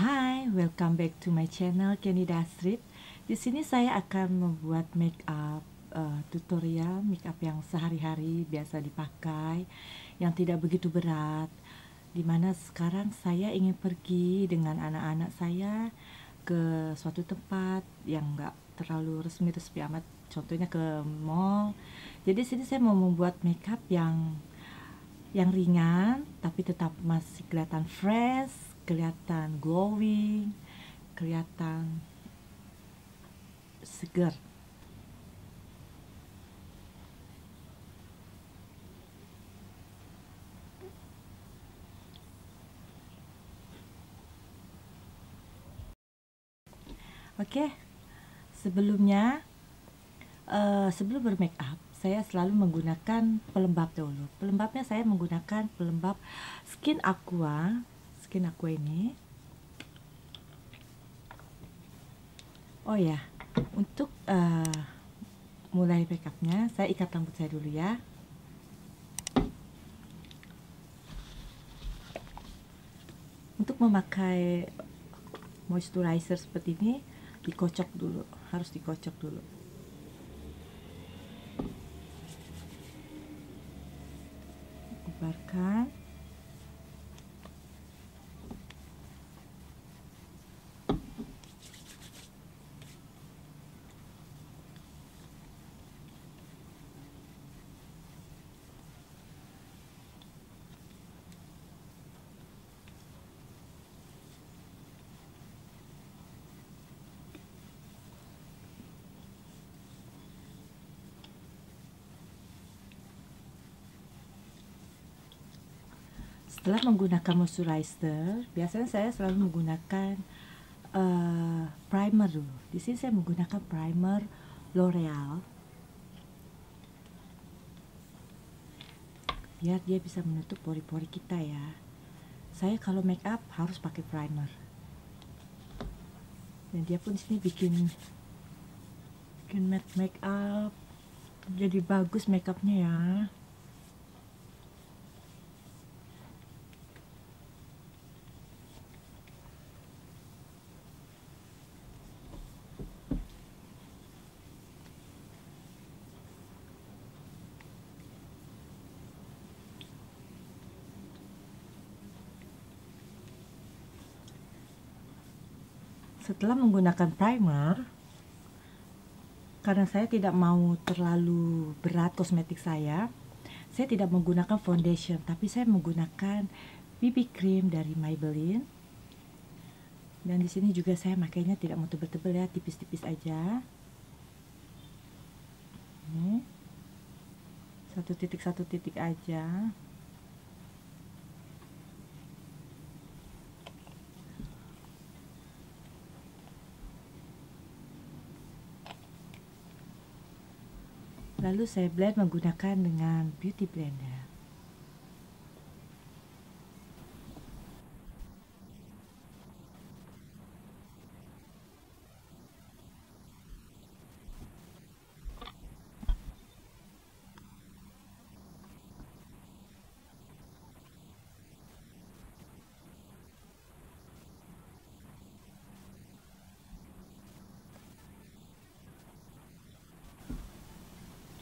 Hai, welcome back to my channel Kenny Dasrip. Di sini saya akan membuat make up uh, tutorial make up yang sehari-hari biasa dipakai, yang tidak begitu berat. Di mana sekarang saya ingin pergi dengan anak-anak saya ke suatu tempat yang enggak terlalu resmi-resmi amat, contohnya ke mall. Jadi sini saya mau membuat make up yang yang ringan tapi tetap masih kelihatan fresh kelihatan glowing, kelihatan segar. Oke, sebelumnya uh, sebelum bermake up, saya selalu menggunakan pelembab dulu. Pelembabnya saya menggunakan pelembab Skin Aqua masukin aku ini. Oh ya untuk uh, mulai makeupnya saya ikat rambut saya dulu ya. Untuk memakai moisturizer seperti ini dikocok dulu harus dikocok dulu. Bubarkan. Setelah menggunakan moisturizer biasanya saya selalu menggunakan uh, primer dulu. Di sini saya menggunakan primer L'Oreal. Biar dia bisa menutup pori-pori kita ya. Saya kalau make up harus pakai primer. Dan dia pun sini bikin bikin make make up. Jadi bagus make upnya ya setelah menggunakan primer karena saya tidak mau terlalu berat kosmetik saya saya tidak menggunakan foundation tapi saya menggunakan BB cream dari Maybelline. Dan di sini juga saya makainya tidak mau tebel-tebel ya tipis-tipis aja. Satu titik satu titik aja Lalu saya blend menggunakan dengan beauty blender.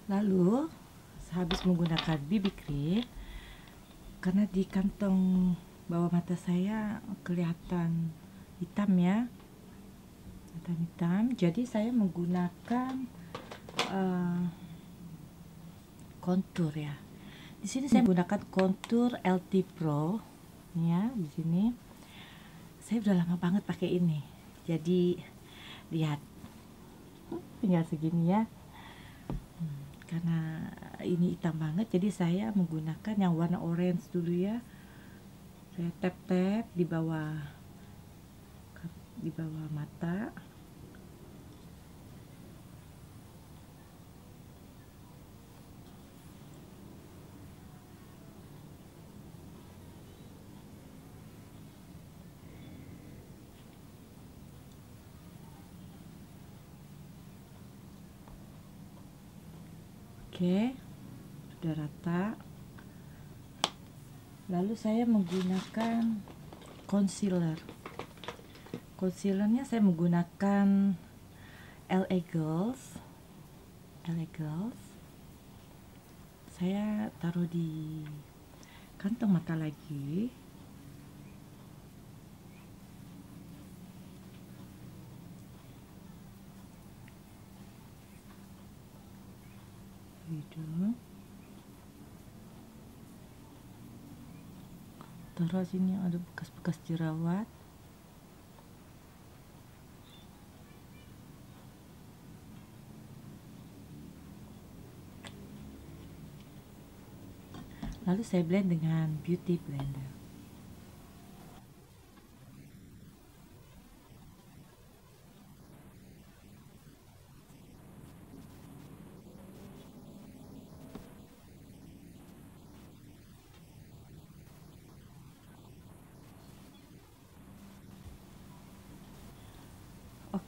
Lalu habis menggunakan BB cream karena di kantong bawah mata saya kelihatan hitam ya. Hitam hitam. Jadi saya menggunakan uh, kontur ya. Di sini saya menggunakan kontur LT Pro ya di sini. Saya udah lama banget pakai ini. Jadi lihat. Tinggal segini ya karena ini hitam banget jadi saya menggunakan yang warna orange dulu ya. Saya tap tap di bawah di bawah mata Oke, sudah rata. Lalu saya menggunakan concealer. concealernya saya menggunakan LA Girls LA Girls saya taruh di kantong mata lagi hidung taruh sini ada bekas-bekas jerawat. Lalu saya blend dengan beauty blender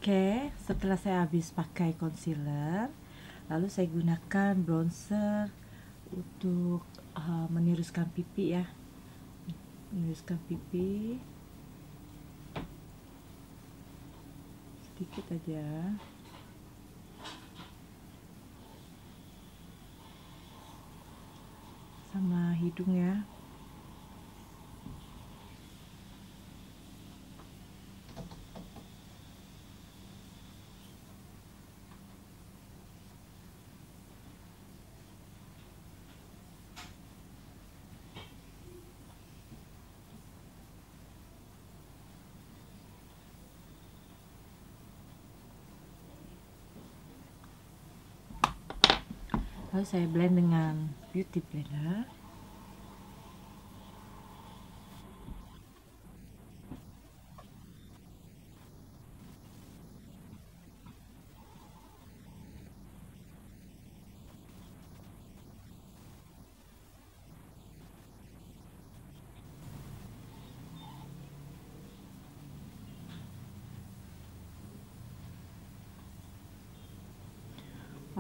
Oke, setelah saya habis pakai concealer, lalu saya gunakan bronzer untuk uh, meniruskan pipi ya. Meniruskan pipi. Sedikit aja. Sama hidung ya. Lalu saya blend dengan beauty blender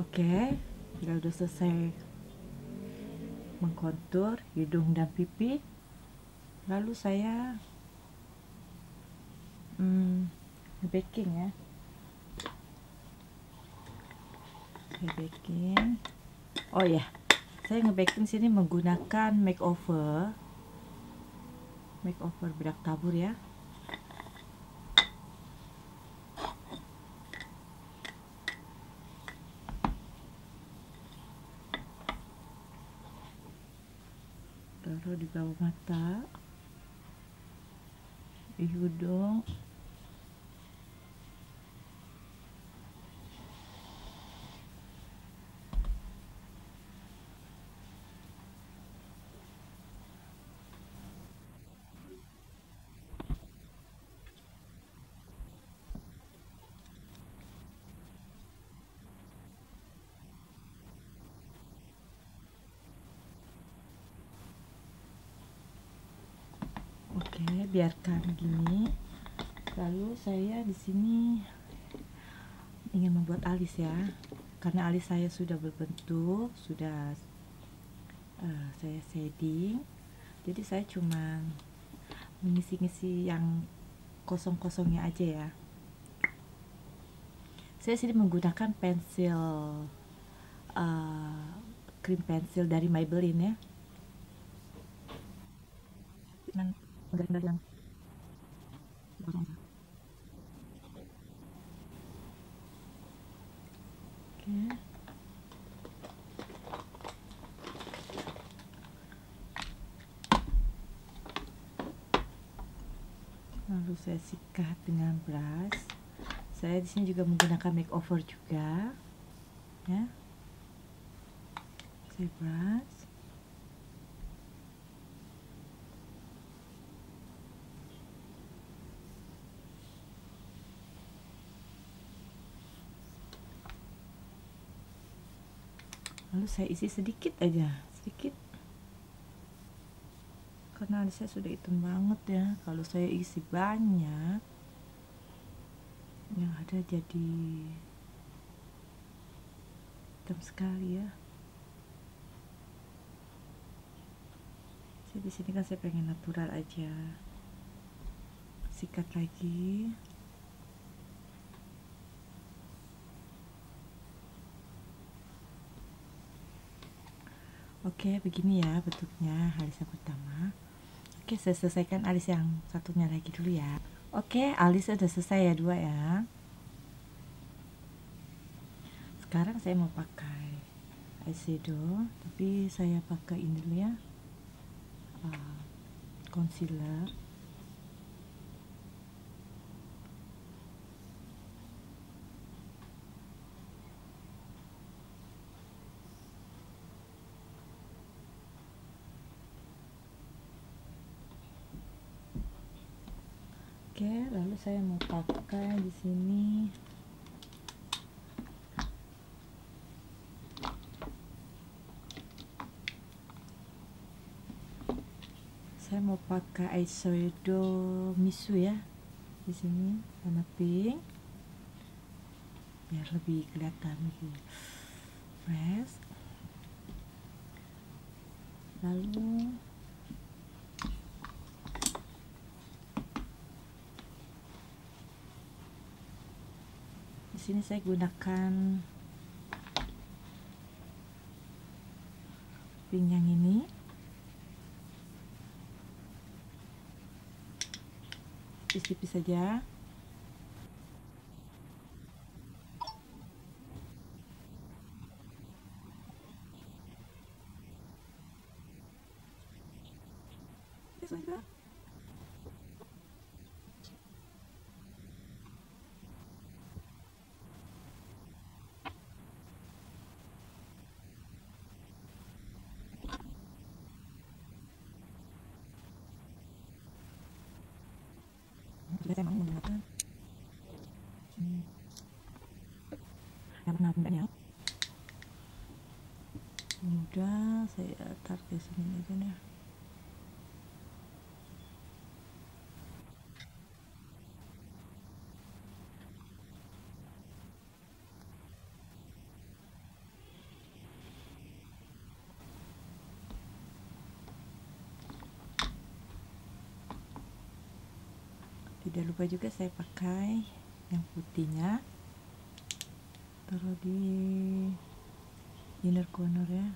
Oke, jika sudah selesai mengkontur hidung dan pipi. Lalu saya hmm, baking ya. Baking oh ya saya ngebaking sini menggunakan makeover. Makeover bedak tabur ya taruh di bawah mata. Di hidung Oke, biarkan gini. Lalu saya di sini ingin membuat alis ya. Karena alis saya sudah berbentuk, sudah uh, saya shading. Jadi saya cuma mengisi-ngisi yang kosong-kosongnya aja ya. Saya sini menggunakan pensil uh, krim pensil dari Maybelline ya. Oke. Lalu saya sikat dengan brush. Saya di sini juga menggunakan makeover juga ya. Saya brush lalu saya isi sedikit aja sedikit. Karena saya sudah hitam banget ya. Kalau saya isi banyak yang ada jadi hitam sekali ya. Saya di sini kan saya pengen natural aja. Sikat lagi Oke, begini ya bentuknya alis yang pertama. Oke, saya selesaikan alis yang satunya lagi dulu ya. Oke, alis sudah selesai ya dua ya. Sekarang saya mau pakai eyeshadow, tapi saya pakai ini dulu ya, uh, concealer. Oke, lalu saya mau pakai di sini. Saya mau pakai eyeshadow misu ya di sini warna pink. Biar lebih kelihatan lebih fresh. Lalu sini saya gunakan pink yang ini. Tipis-tipis saja. Yes, mau menggunakan hmm, yang warna bundanya udah saya tarik ke sini aja nih tidak lupa juga saya pakai yang putihnya. Taruh di inner corner ya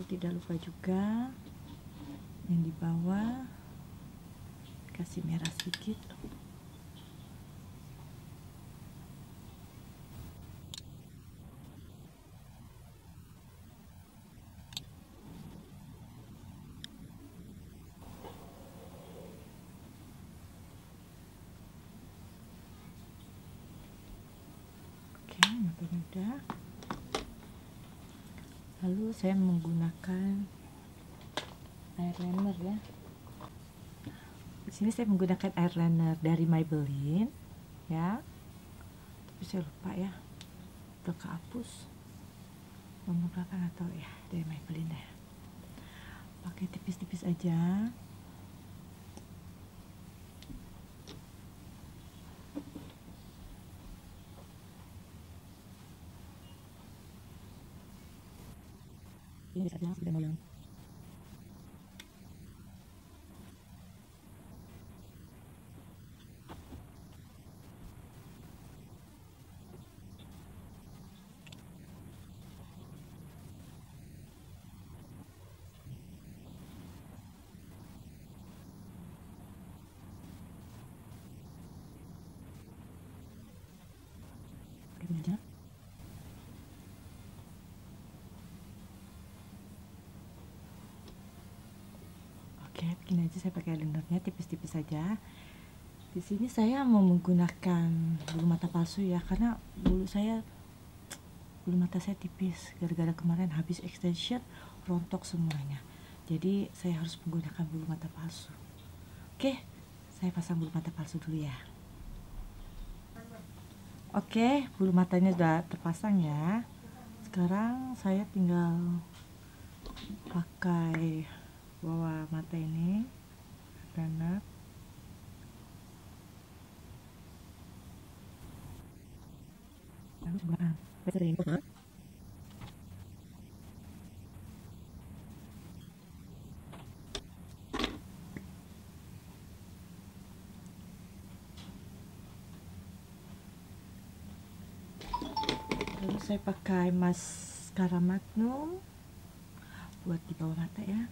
lalu tidak lupa juga yang di bawah. Kasih merah sedikit oke matanya udah lalu saya menggunakan eyeliner ya. Di sini saya menggunakan eyeliner dari Maybelline ya. Tapi saya lupa ya udah kehapus nomor belakang atau ya dari Maybelline ya. Pakai tipis-tipis aja ini saja sudah mau aja Oke, begini aja saya pakai lendernya tipis-tipis saja. Di sini saya mau menggunakan bulu mata palsu ya, karena bulu saya bulu mata saya tipis gara-gara kemarin habis extension rontok semuanya. Jadi saya harus menggunakan bulu mata palsu. Oke, saya pasang bulu mata palsu dulu ya. Oke, bulu matanya sudah terpasang ya. Sekarang saya tinggal pakai bawah mata ini kanan lalu lalu saya pakai maskara magnum buat di bawah mata ya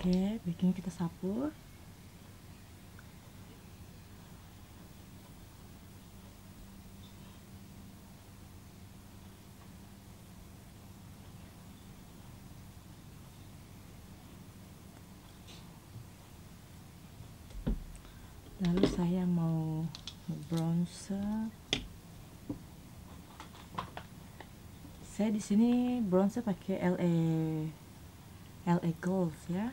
Oke, bikin kita sapu. lalu saya mau bronzer saya di sini bronzer pakai LA LA Gold ya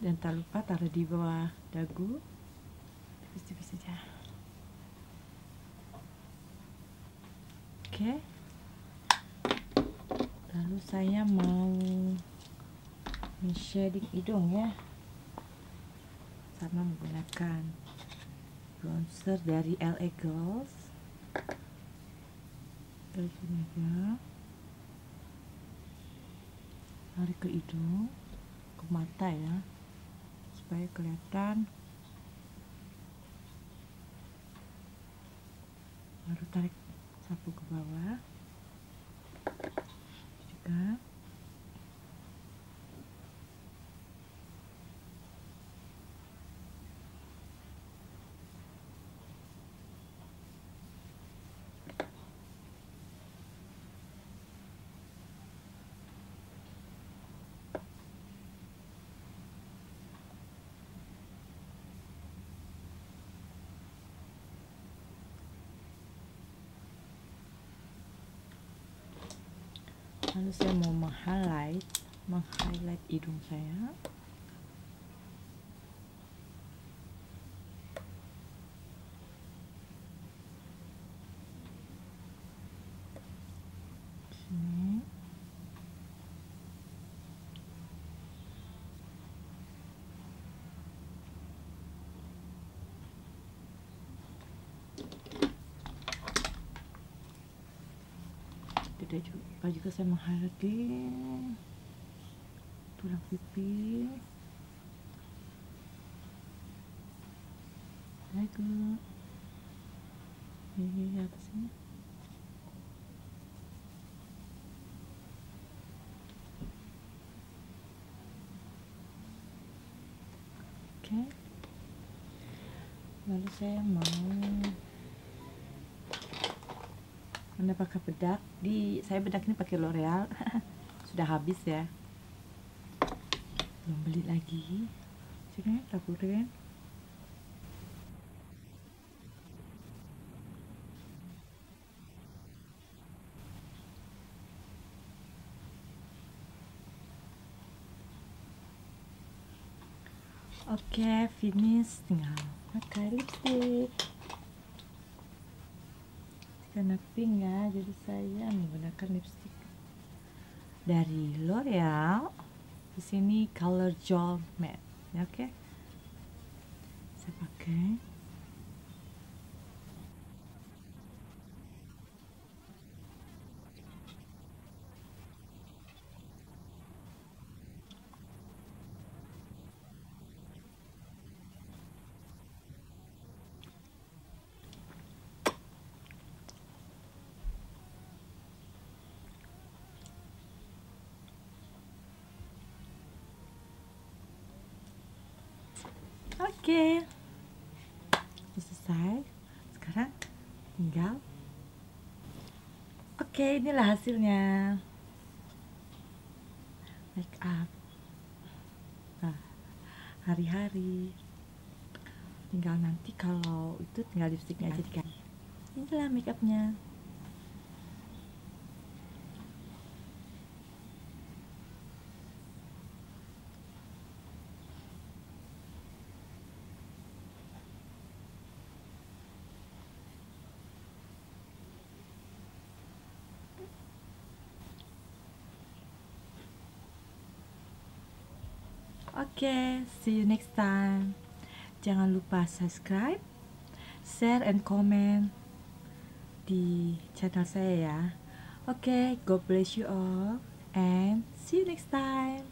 dan tak lupa taruh di bawah dagu. Tipis-tipis saja. Oke. Lalu saya mau shading hidung ya. Sama menggunakan bronzer dari LA Girls. Dari sini aja lari ke hidung ke mata ya supaya kelihatan. Baru tarik sapu ke bawah. Juga lalu saya mau meng-highlight meng-highlight hidung saya tidak juga saya menghargai. Tulang pipi naik ke gigi atas ini. Oke. Lalu saya mau anda pakai bedak. Di saya bedak ini pakai L'Oreal. Sudah habis ya. Belum beli lagi. Sini taburin Oke, finish. Tinggal pakai lipstick. Karena pink ya, jadi saya menggunakan lipstick dari L'Oreal. Di sini color gel matte, ya, oke. Saya pakai. Oke, Sudah selesai. Sekarang tinggal. Oke, inilah hasilnya. Make up. Nah, hari-hari. Tinggal nanti kalau itu tinggal lipstiknya aja diganti. Inilah make upnya. Oke, okay, see you next time. Jangan lupa subscribe, share, and comment di channel saya ya. Oke, okay, God bless you all, and see you next time.